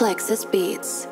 Plexus Beats.